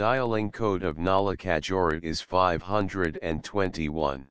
Dialing code of Nalakajora is 521.